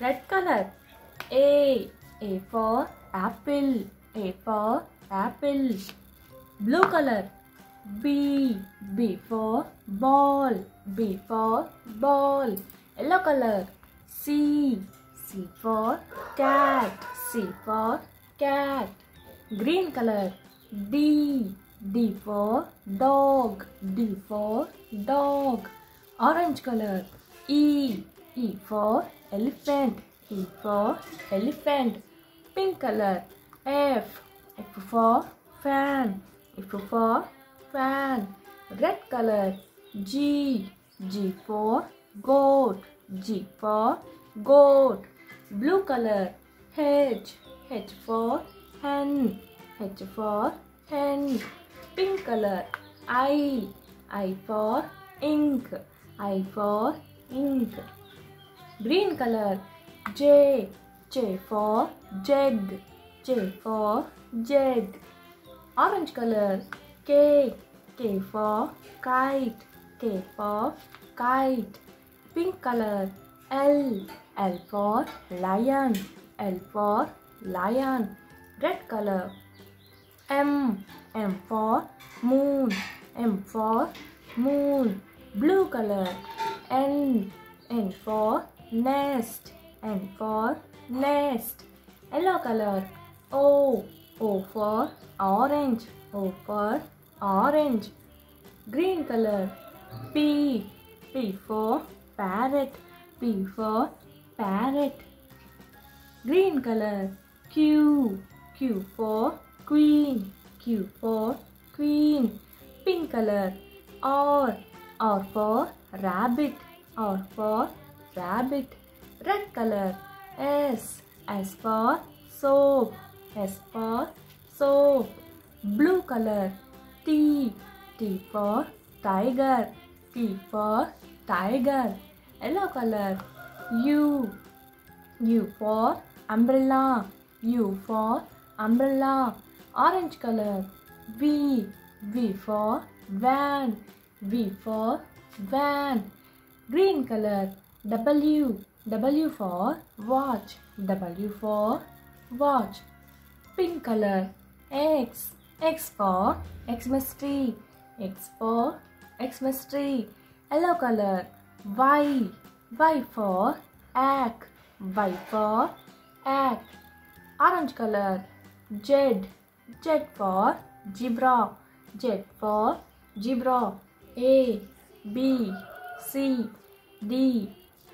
Red color. A. A for apple. A for apple. Blue color. B. B for ball. B for ball. Yellow color. C. C for cat. C for cat. Green color. D. D for dog. D for dog. Orange color. E. E for elephant. E for elephant. Pink color. F. F for fan. F for fan. Red color. G. G for goat. G for goat. Blue color. H. H for hen. H for hen. Pink color. I. I for ink. I for ink. Green color. J. J for jug. J for jug. Orange color. K. K for kite. K for kite. Pink color. L. L for lion. L for lion. Red color. M. M for moon. M for moon. Blue color. N. N for nest. and for nest. Yellow color. O. O for orange. O for orange. Green color. P. P for parrot. P for parrot. Green color. Q. Q for queen. Q for queen. Pink color. R. R for rabbit. R for rabbit. Red color. S. S for soap. S for soap. Blue color. T. T for tiger. T for tiger. Yellow color. U. U for umbrella. U for umbrella. Orange color. V. V for van. V for van. Green color. W. W for watch. W for watch. Pink color. X. X for Xmas tree. X for Xmas tree. Yellow color. Y. Y for egg. Y for egg. Orange color. Z. Z for zebra. Z for zebra. A. B. C. D.